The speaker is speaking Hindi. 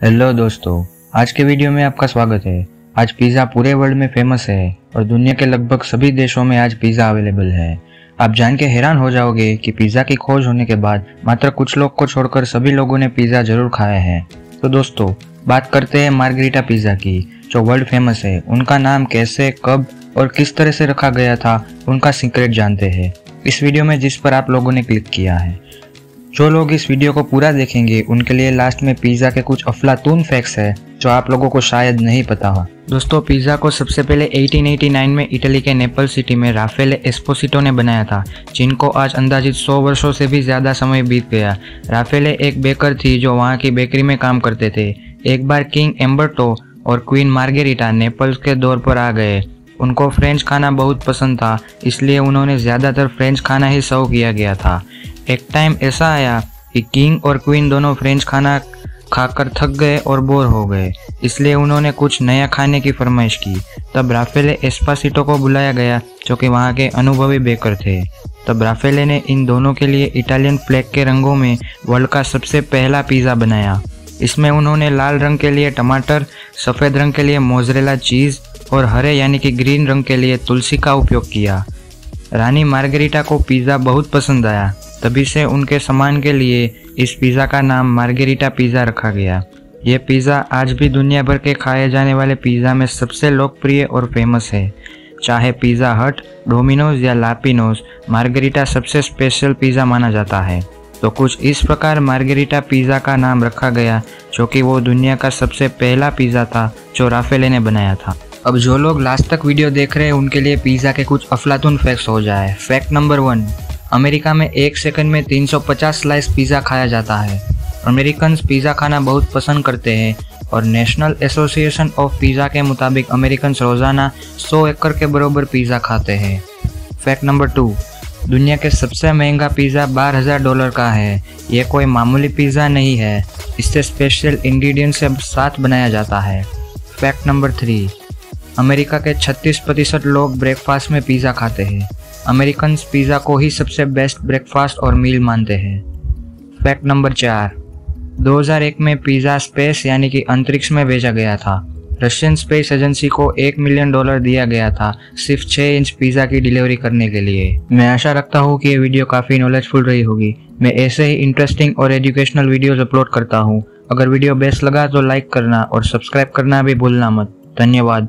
हेलो दोस्तों, आज के वीडियो में आपका स्वागत है। आज पिज़्ज़ा पूरे वर्ल्ड में फ़ेमस है और दुनिया के लगभग सभी देशों में आज पिज़्ज़ा अवेलेबल है। आप जान के हैरान हो जाओगे कि पिज़्ज़ा की खोज होने के बाद मात्र कुछ लोग को छोड़कर सभी लोगों ने पिज़्ज़ा ज़रूर खाया है। तो दोस्तों, बात करते हैं मार्गरीटा पिज़्ज़ा की, जो वर्ल्ड फ़ेमस है। उनका नाम कैसे, कब और किस तरह से रखा गया था, उनका सीक्रेट जानते हैं। इस वीडियो में जिस पर आप लोगों ने क्लिक किया है। जो लोग इस वीडियो को पूरा देखेंगे, उनके लिए लास्ट में पिज़्ज़ा के कुछ अफलातून फैक्ट्स है, जो आप लोगों को शायद नहीं पता हो। दोस्तों, पिज़्ज़ा को सबसे पहले 1889 में इटली के नेपल सिटी में राफेल एस्पोसिटो ने बनाया था, जिनको आज अंदाजित 100 वर्षों से भी ज़्यादा समय बीत गया। राफेले एक बेकर थी जो वहाँ की बेकरी में काम करते थे। एक बार किंग एम्बर्टो और क्वीन मार्गेरिटा नेपल्स के दौर पर आ गए। उनको फ्रेंच खाना बहुत पसंद था, इसलिए उन्होंने ज़्यादातर फ्रेंच खाना ही सर्व किया गया था। एक टाइम ऐसा आया कि किंग और क्वीन दोनों फ्रेंच खाना खाकर थक गए और बोर हो गए। इसलिए उन्होंने कुछ नया खाने की फरमाइश की। तब राफेले एस्पासिटो को बुलाया गया, जो कि वहाँ के अनुभवी बेकर थे। तब राफेले ने इन दोनों के लिए इटालियन फ्लैग के रंगों में वर्ल्ड का सबसे पहला पिज़्ज़ा बनाया। इसमें उन्होंने लाल रंग के लिए टमाटर, सफ़ेद रंग के लिए मोजरेला चीज़ और हरे यानी कि ग्रीन रंग के लिए तुलसी का उपयोग किया। रानी मार्गरीटा को पिज़्ज़ा बहुत पसंद आया। तभी से उनके सामान के लिए इस पिज़्ज़ा का नाम मार्गेरिटा पिज़्ज़ा रखा गया। ये पिज़्ज़ा आज भी दुनिया भर के खाए जाने वाले पिज़्ज़ा में सबसे लोकप्रिय और फ़ेमस है। चाहे पिज़्ज़ा हट, डोमिनोज या लापिनोज, मार्गेरिटा सबसे स्पेशल पिज़्ज़ा माना जाता है। तो कुछ इस प्रकार मार्गेरिटा पिज़्ज़ा का नाम रखा गया, जो कि वो दुनिया का सबसे पहला पिज़्ज़ा था, जो राफेले ने बनाया था। अब जो लोग लास्ट तक वीडियो देख रहे हैं, उनके लिए पिज़्ज़ा के कुछ अफलातून फैक्ट्स हो जाए। फैक्ट नंबर वन अमेरिका में एक सेकंड में 350 स्लाइस पिज़्ज़ा खाया जाता है। अमेरिकन पिज़्ज़ा खाना बहुत पसंद करते हैं और नेशनल एसोसिएशन ऑफ़ पिज़्ज़ा के मुताबिक अमेरिकन रोज़ाना 100 एकड़ के बराबर पिज़्ज़ा खाते हैं। फैक्ट नंबर टू, दुनिया के सबसे महँगा पिज़्ज़ा बारह हज़ार डॉलर का है। ये कोई मामूली पिज़्ज़ा नहीं है, इससे स्पेशल इंग्रेडिएंट से साथ बनाया जाता है। फैक्ट नंबर थ्री अमेरिका के 36 प्रतिशत लोग ब्रेकफास्ट में पिज़्ज़ा खाते हैं। अमेरिकन पिज़्ज़ा को ही सबसे बेस्ट ब्रेकफास्ट और मील मानते हैं। फैक्ट नंबर चार। 2001 में पिज़्ज़ा स्पेस यानी कि अंतरिक्ष में भेजा गया था। रशियन स्पेस एजेंसी को एक मिलियन डॉलर दिया गया था सिर्फ़ छः इंच पिज़्ज़ा की डिलीवरी करने के लिए। मैं आशा रखता हूँ कि ये वीडियो काफ़ी नॉलेजफुल रही होगी। मैं ऐसे ही इंटरेस्टिंग और एजुकेशनल वीडियोज़ अपलोड करता हूँ। अगर वीडियो बेस्ट लगा तो लाइक करना और सब्सक्राइब करना भी भूलना मत। धन्यवाद।